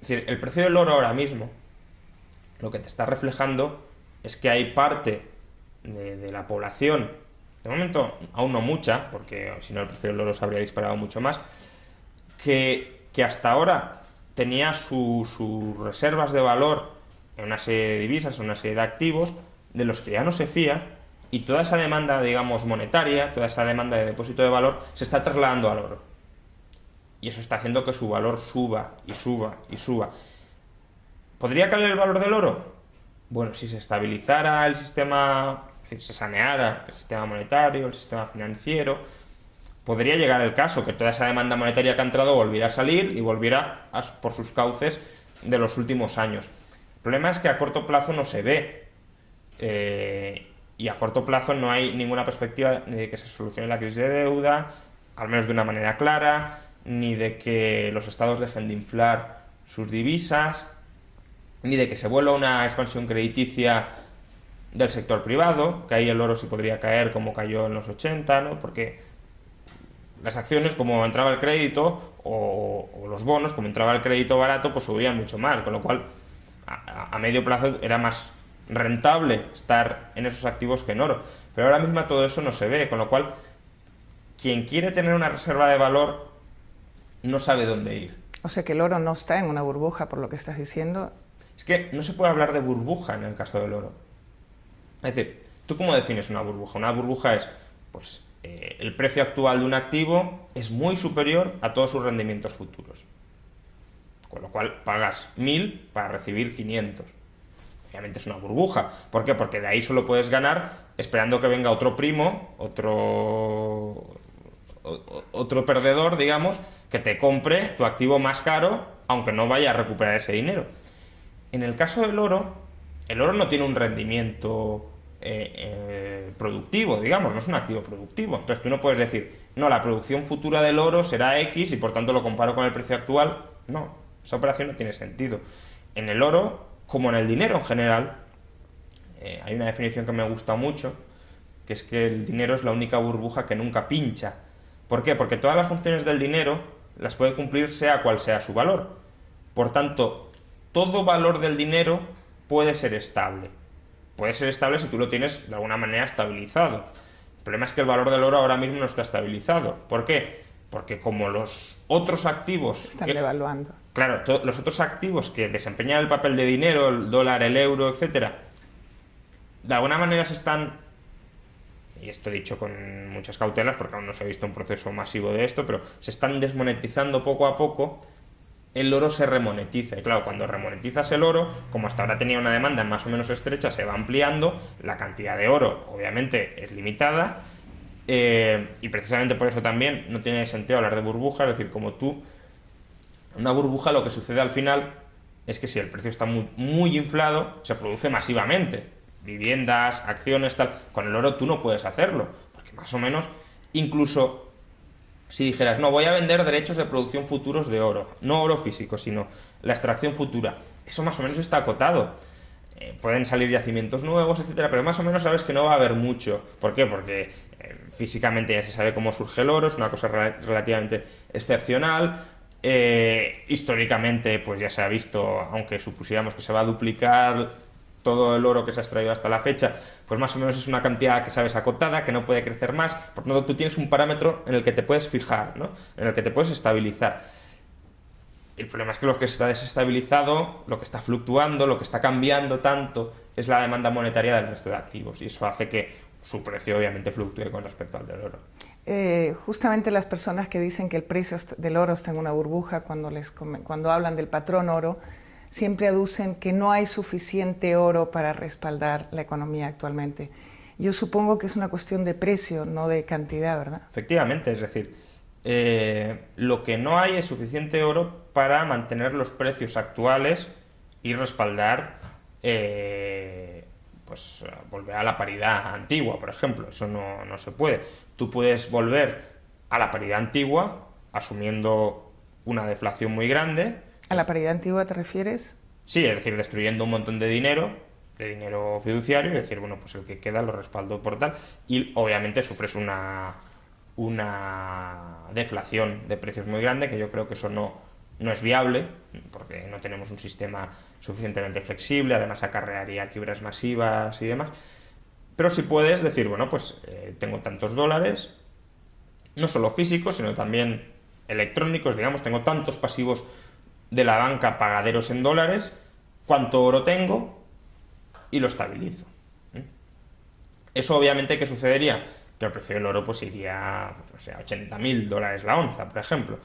Es decir, el precio del oro ahora mismo, lo que te está reflejando es que hay parte de, la población, de momento aún no mucha, porque si no el precio del oro se habría disparado mucho más, que, que hasta ahora tenía sus reservas de valor en una serie de divisas, en una serie de activos, de los que ya no se fía, y toda esa demanda, digamos, monetaria, toda esa demanda de depósito de valor, se está trasladando al oro. Y eso está haciendo que su valor suba y suba y suba. ¿Podría caer el valor del oro? Bueno, si se estabilizara el sistema, si se saneara el sistema monetario, el sistema financiero, podría llegar el caso que toda esa demanda monetaria que ha entrado volviera a salir y volviera por sus cauces de los últimos años. El problema es que a corto plazo no se ve. Eh, y a corto plazo no hay ninguna perspectiva de que se solucione la crisis de deuda, al menos de una manera clara, ni de que los estados dejen de inflar sus divisas, ni de que se vuelva una expansión crediticia del sector privado, que ahí el oro sí podría caer como cayó en los 80, ¿no? porque las acciones, como entraba el crédito, o, los bonos, como entraba el crédito barato, pues subían mucho más, con lo cual a, a medio plazo era más rentable estar en esos activos que en oro. Pero ahora mismo todo eso no se ve, con lo cual quien quiere tener una reserva de valor no sabe dónde ir. O sea que el oro no está en una burbuja, por lo que estás diciendo. Es que no se puede hablar de burbuja en el caso del oro. Es decir, ¿tú cómo defines una burbuja? Una burbuja es, pues, eh, el precio actual de un activo es muy superior a todos sus rendimientos futuros. Con lo cual pagas 1000 para recibir 500. Obviamente es una burbuja. ¿Por qué? Porque de ahí solo puedes ganar esperando que venga otro primo, otro, otro perdedor, digamos, que te compre tu activo más caro, aunque no vaya a recuperar ese dinero. En el caso del oro, el oro no tiene un rendimiento eh, eh, productivo, digamos, no es un activo productivo. Entonces tú no puedes decir, no, la producción futura del oro será X y por tanto lo comparo con el precio actual. No, esa operación no tiene sentido. En el oro, como en el dinero en general, eh, hay una definición que me gusta mucho, que es que el dinero es la única burbuja que nunca pincha. ¿Por qué? Porque todas las funciones del dinero las puede cumplir sea cual sea su valor. Por tanto, todo valor del dinero puede ser estable. Puede ser estable si tú lo tienes de alguna manera estabilizado. El problema es que el valor del oro ahora mismo no está estabilizado. ¿Por qué? Porque como los otros activos... Están devaluando. Claro, los otros activos que desempeñan el papel de dinero, el dólar, el euro, etcétera, de alguna manera se están y esto he dicho con muchas cautelas porque aún no se ha visto un proceso masivo de esto, pero se están desmonetizando poco a poco, el oro se remonetiza. Y claro, cuando remonetizas el oro, como hasta ahora tenía una demanda más o menos estrecha, se va ampliando, la cantidad de oro obviamente es limitada, eh, y precisamente por eso también no tiene sentido hablar de burbuja, es decir, como tú, una burbuja lo que sucede al final es que si el precio está muy, muy inflado, se produce masivamente viviendas, acciones, tal. Con el oro tú no puedes hacerlo, porque más o menos, incluso si dijeras, no, voy a vender derechos de producción futuros de oro, no oro físico, sino la extracción futura, eso más o menos está acotado. Eh, pueden salir yacimientos nuevos, etcétera, pero más o menos sabes que no va a haber mucho. ¿Por qué? Porque eh, físicamente ya se sabe cómo surge el oro, es una cosa relativamente excepcional. Eh, históricamente, pues ya se ha visto, aunque supusiéramos que se va a duplicar todo el oro que se ha extraído hasta la fecha, pues más o menos es una cantidad que sabes acotada, que no puede crecer más, por lo tanto tú tienes un parámetro en el que te puedes fijar, ¿no? en el que te puedes estabilizar. El problema es que lo que está desestabilizado, lo que está fluctuando, lo que está cambiando tanto, es la demanda monetaria del resto de activos, y eso hace que su precio obviamente fluctúe con respecto al del oro. Eh, justamente las personas que dicen que el precio del oro está en una burbuja, cuando, les, cuando hablan del patrón oro, siempre aducen que no hay suficiente oro para respaldar la economía actualmente. Yo supongo que es una cuestión de precio, no de cantidad, ¿verdad? Efectivamente, es decir, eh, lo que no hay es suficiente oro para mantener los precios actuales y respaldar, eh, pues, volver a la paridad antigua, por ejemplo. Eso no, no se puede. Tú puedes volver a la paridad antigua asumiendo una deflación muy grande, ¿A la paridad antigua te refieres? Sí, es decir, destruyendo un montón de dinero, de dinero fiduciario, y decir, bueno, pues el que queda lo respaldo por tal, y obviamente sufres una, una deflación de precios muy grande, que yo creo que eso no, no es viable, porque no tenemos un sistema suficientemente flexible, además acarrearía quiebras masivas y demás. Pero si puedes decir, bueno, pues eh, tengo tantos dólares, no solo físicos, sino también electrónicos, digamos, tengo tantos pasivos de la banca pagaderos en dólares, cuánto oro tengo y lo estabilizo. Eso obviamente, ¿qué sucedería? Que el precio del oro pues iría a 80.000 dólares la onza, por ejemplo.